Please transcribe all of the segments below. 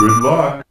Good luck.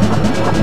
Ha ha ha!